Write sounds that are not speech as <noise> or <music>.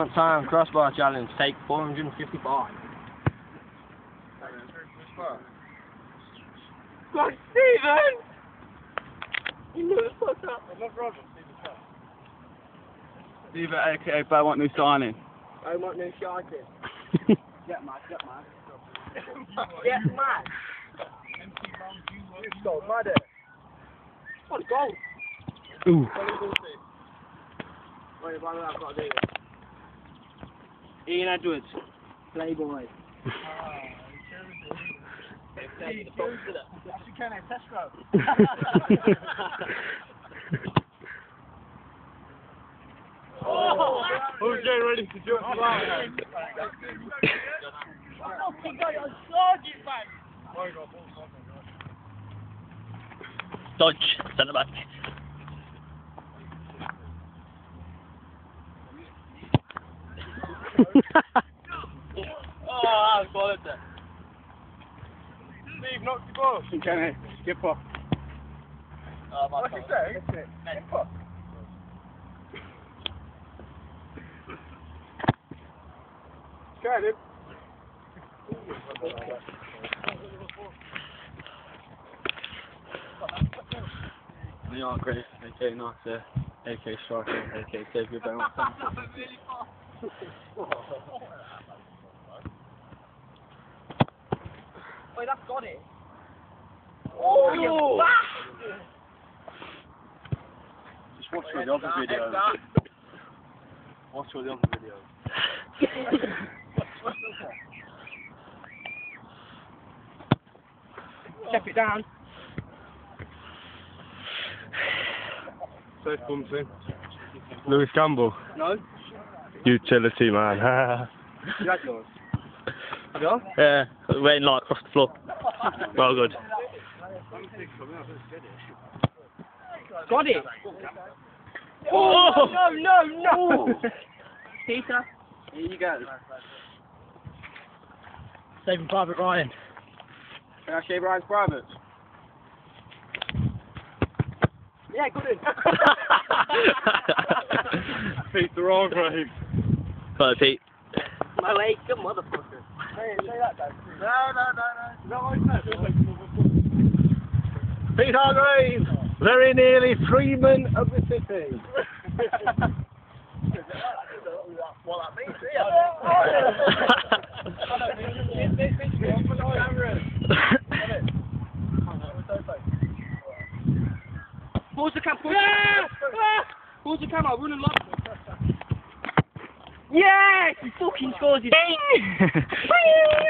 Time crossbar challenge, take 455. Go, Stephen! You know it's fucked up. Steve aka Bad Want New Signing. I want no shot it. Get mad, get mad. <laughs> Get mad. Go, mad eh? What a goal. Ooh. Wait, by the way, I've got to do this. Ian Edwards, Playboy. Oh, yeah. That's a co-name Testro. Who's getting ready to jump the line? Dodge, centre back. Oh, that's quality. Steve, knock the ball. Kenny, skip off. Oh, my What's it say? Skip off. Kenny. We are great, AK Knocker, AK Striker, AK Save Your Bone. <laughs> Wait, that's got it. Oh! Just watch all the other videos. Watch all the other videos. <laughs> Step it down. Safe bumping. Lewis Campbell. No. Utility man. You had yours. You? Yeah, waiting like across the floor. Well good. Got it. Oh, no, no, no. <laughs> Peter. Here you go. Saving Private Ryan. Can I shave Ryan's private? Yeah, good <laughs> in. Pete's the <laughs> wrong way. Hello, Pete. My leg, good motherfucker. Hey, say that, Dad. No, no, no, no. Pete Hargrave, very nearly Freeman of the city. <laughs> What that means, <laughs> yeah. Pause the camera. Pause the camera. Running long. Yes! He fucking scores his. <laughs>